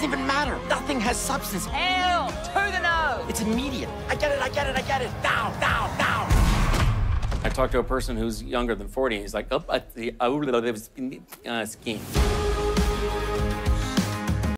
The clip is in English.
doesn't even matter. Nothing has substance. Hell to the no. It's immediate. I get it, I get it, I get it. Now, now, now. I talked to a person who's younger than 40, he's like, oh, oh I, the, uh, skiing.